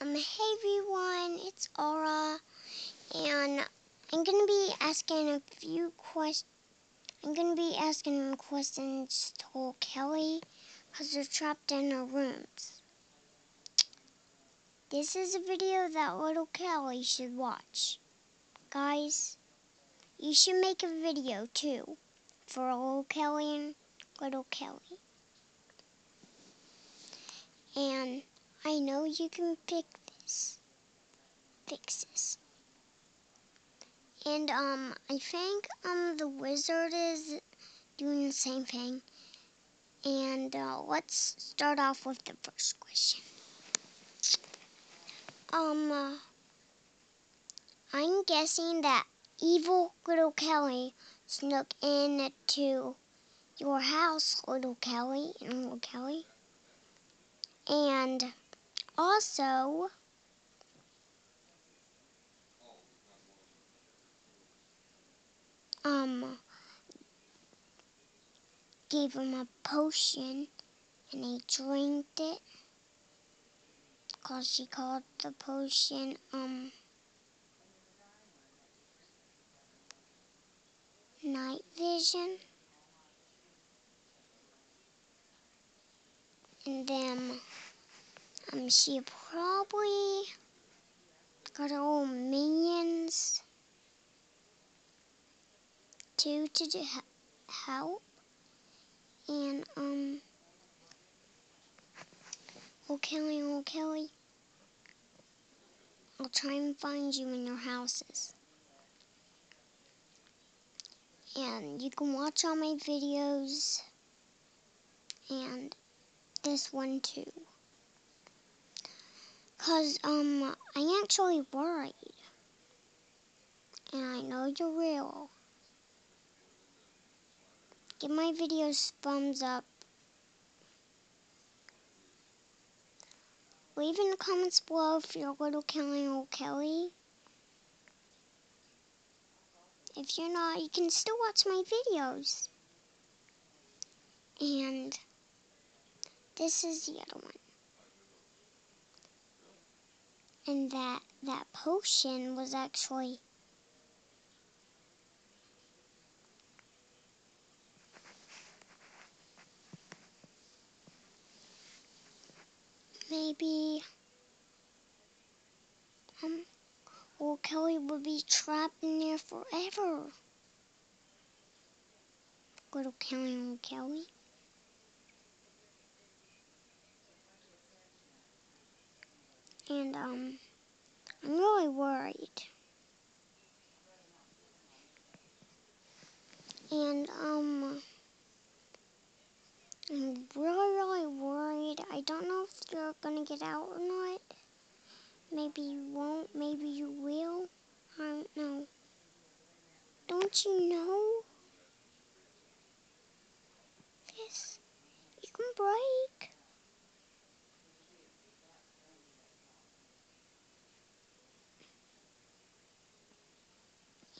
Um, hey everyone, it's Aura, and I'm gonna be asking a few questions. I'm gonna be asking questions to little Kelly, cause they're trapped in their rooms. This is a video that little Kelly should watch. Guys, you should make a video too, for little Kelly and little Kelly. And I know you can fix this. Fix this. And um I think um the wizard is doing the same thing. And uh, let's start off with the first question. Um uh, I'm guessing that evil little Kelly snuck into your house, little Kelly and little Kelly. And also, um, gave him a potion and he drank it because she called the potion, um, night vision. And then, um, she probably got own minions too to do help. And, um, oh Kelly, oh Kelly, I'll try and find you in your houses. And you can watch all my videos and this one too. Cause um I'm actually worried. And I know you're real. Give my videos thumbs up. Leave in the comments below if you're little Kelly or Kelly. If you're not, you can still watch my videos. And this is the other one. And that that potion was actually maybe um or Kelly would be trapped in there forever. Little Kelly and Kelly. And um, I'm really worried. And um, I'm really, really worried. I don't know if you're gonna get out or not. Maybe you won't. Maybe you will. I don't know. Don't you know? This, you can break.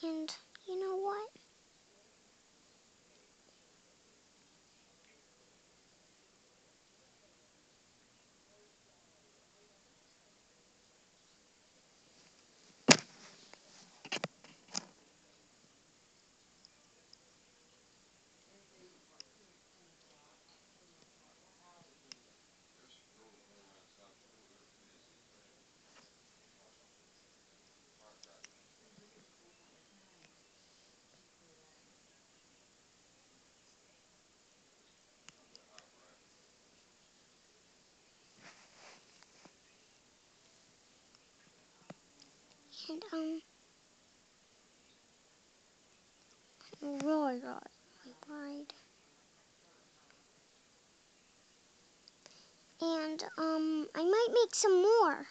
And you know what? And um, really, really. And um, I might make some more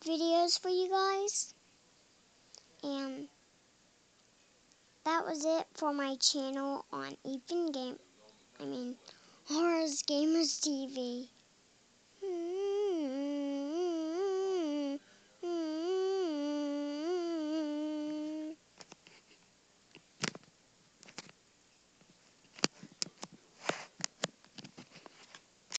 videos for you guys. And that was it for my channel on Ethan Game. I mean, Aura's Gamers TV.